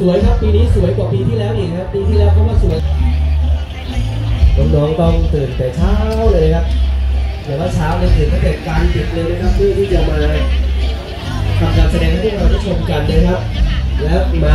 สวยครับปีนี้สวยกว่าปีที่แล้วอีกครับปีที่แล้วเขาว่าสวยน้องๆต้องตื่นแต่เช้าเลยครับแต่ว่าเช้าเลยตื่นตั้งแต่การดึกเลยนะครับเพื่อที่จะมาทำการแสดงให้พวกเราได้ชมกันนะครับ แล้วมา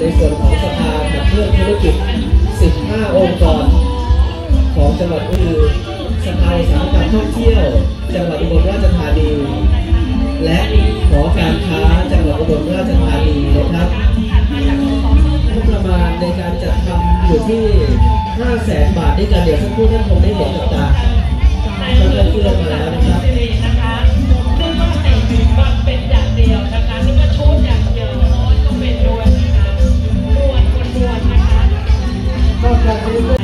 ในส่วนของสภาขับเคลื่อนธุรกิจ 15 องค์กร ของจังหวัดอุดรสภาอุตสาหกรรมท่องเที่ยว จังหวัดอุบลราชธานี และหอการค้าจังหวัดอุบลราชธานีนะครับงบประมาณในการจัดทำอยู่ที่ 5 0 0แสนบาทด้วยกันเดี๋ยวสักครู่ท่านคงได้เห็นกับตาท่านเพื่อนมาแล้วนะครับ thank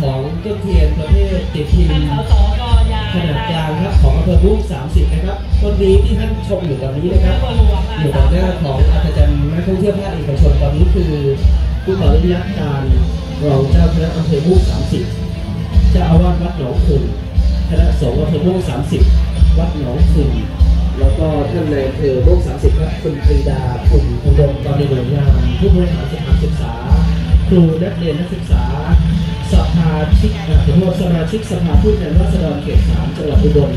ของต้นเทียนประเภทติดพิมพ์ขนาดกลางครับของอำเภอบุ้งสามสิบนะครับต้นนี้ที่ท่านชมอยู่ตอนนี้นะครับอยู่บงหน้าของอาจารย์นักท่องเที่ยวภาคเอกชนตอนนี้คือผู้บริหารการรองเจ้าคณะอำเภอบุ้งสามสิบเจ้าอาวาสวัดหนองคุณคณะสงฆ์อำเภอบุ้งสามสิบวัดหนองคุณแล้วก็ท่านในายอำเภอบุ้ง30ครับคุณปรีดาคุณอุดมตอนนี้หน่วยงานผู้บริหารสถานศึกษาครูนักเรียนนักศึกษาาชิกเอ่อขอโทษสมาชิกสภาผู้แทนราษฎรเขตสามจังหวัดอุบล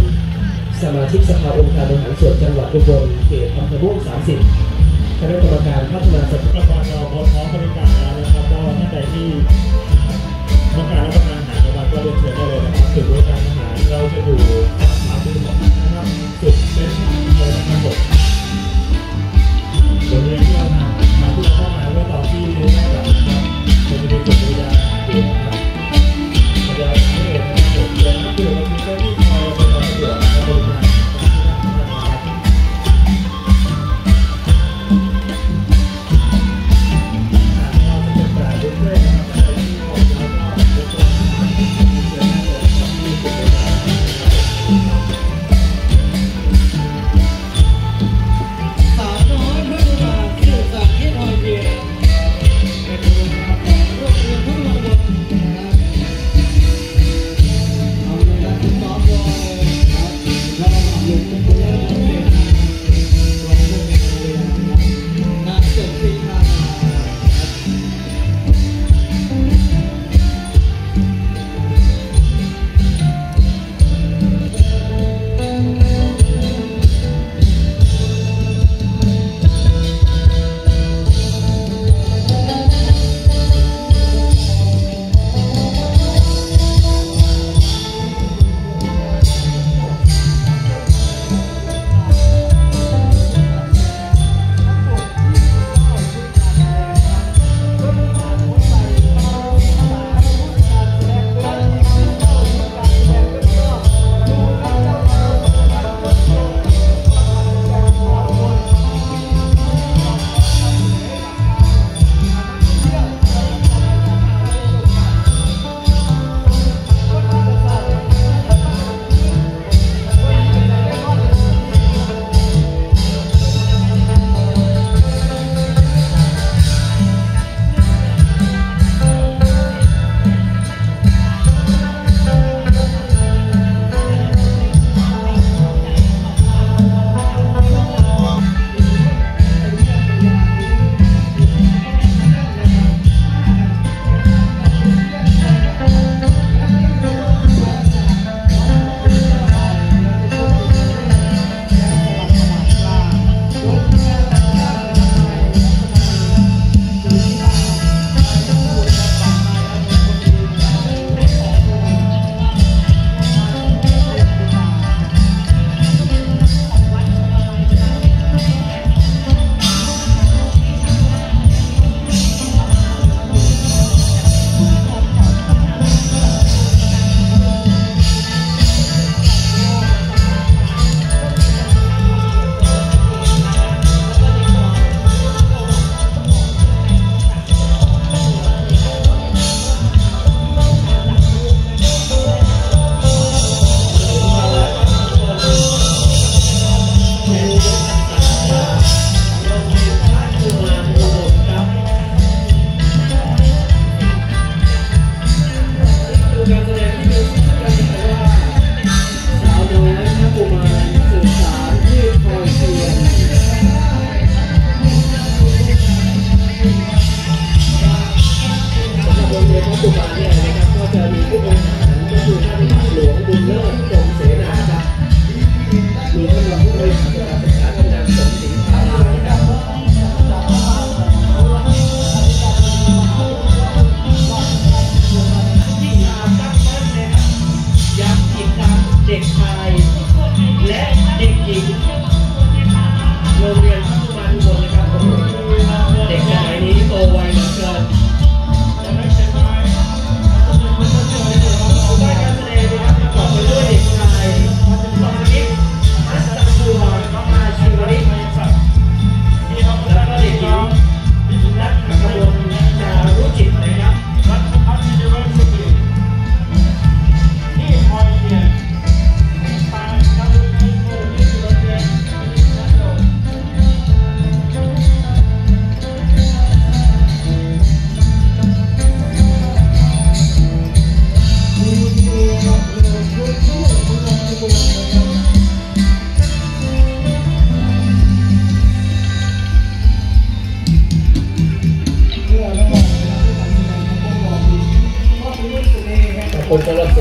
สมาชิกสภาองค์การบริหารส่วนจังหวัดอุบลเขตอำเภอม่วง30คณะกรรมการพัฒนาสถานประกอบเราพร้อมบริการแล้วนะครับก็ท่านใดที่ต้องการรับประทานอาหารนะครับก็เรียนเชิญได้เลยนะครับจุดบริการอาหารเราจะอยู่ทางที่บอกนะครับจุดเป็นเลยนะครับผมบริเวณที่เรามามาที่เราเข้ามาเมื่อตอนที่ได้กลับ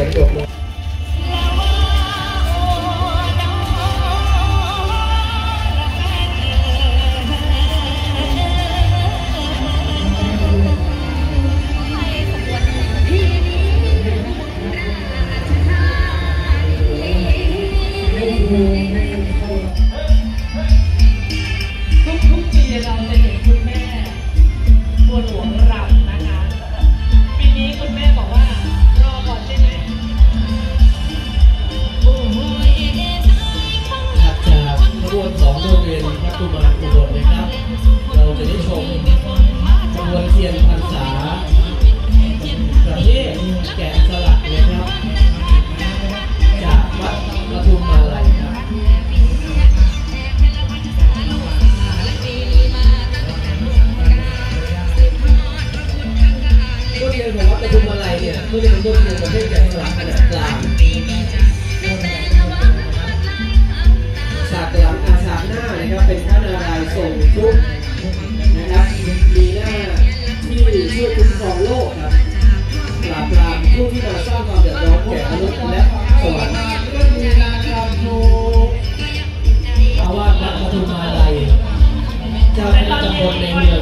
สี เป็นพระนารายณ์ทรงทุกข์นะครับมีหน้าที่ช่วยคุ้มครองโลกครับปราบปรามผู้ที่มาสร้างความเดือดร้อนแก่มนุษย์และสวรรค์เรื่องมีการทำถูกเพราว่าพระปฐุมาลัยเจ้าคณะตำบลในเมือง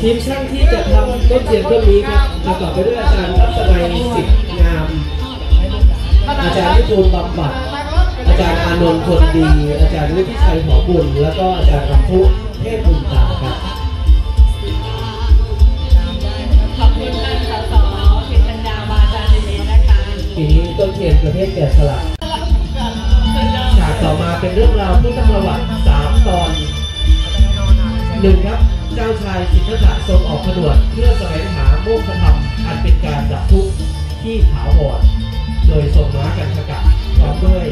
ทีมช่างที่จะทำต้นเทียนต้นนี้ครับประกอบไปด้วยอาจารย์รัตนัยสิทธิ์งาม อาจารย์นิพูนบำบัดอาจารย์อานนท์คนดี อาจารย์วุฒิชัยหอบุญ แล้วก็อาจารย์รำพุเทพบุญตาครับขอบคุณท่านสสพิพัญญาบาจารีนะคะปีนี้ต้นเทียนประเภทแกะสลักฉากต่อมาเป็นเรื่องราวพุทธประวัติสามตอนหนึ่งครับ เจ้าชายสิทธัตถะทรงออกผนวดเพื่อแสวงหาโมกขธรรมอันเป็นการดับทุกข์ที่ถาวรโดยทรงม้ากันชกะพร้อมด้วย